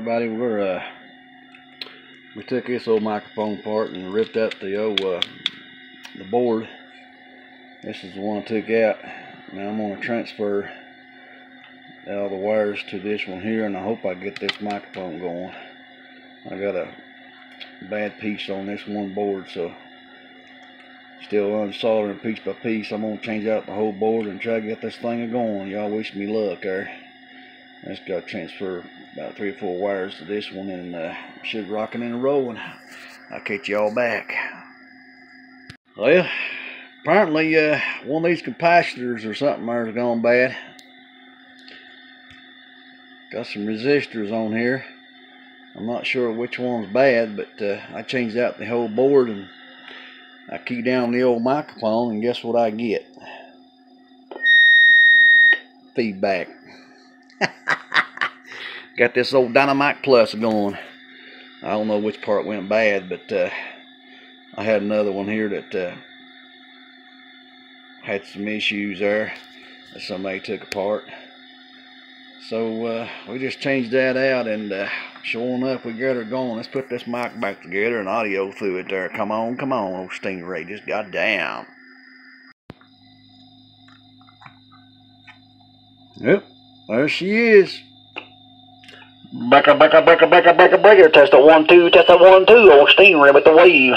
everybody, we're uh, we took this old microphone apart and ripped up the old uh, the board. This is the one I took out. Now I'm gonna transfer all the wires to this one here, and I hope I get this microphone going. I got a bad piece on this one board, so still unsoldering piece by piece. I'm gonna change out the whole board and try to get this thing going. Y'all wish me luck there. I just got transfer about three or four wires to this one and uh, should rocking and rolling. I'll catch y'all back. Well, apparently uh, one of these capacitors or something there's gone bad. Got some resistors on here. I'm not sure which one's bad, but uh, I changed out the whole board and I key down the old microphone and guess what I get? Feedback. Got this old Dynamike Plus going. I don't know which part went bad, but uh, I had another one here that uh, had some issues there that somebody took apart. So uh, we just changed that out and uh, sure enough we got her going. Let's put this mic back together and audio through it there. Come on, come on, old Stingray. Just goddamn. Yep, there she is. Backer, backer, backer, backer, backer, backer. Test a one, two, test a one, two. Old Stingray with the wave.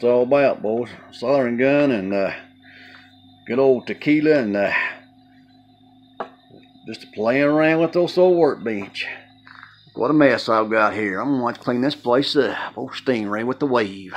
That's all about, boys. Soldering gun and uh, good old tequila and uh, just playing around with those old workbench. What a mess I've got here. I'm going to clean this place up. Old steam Stingray with the wave.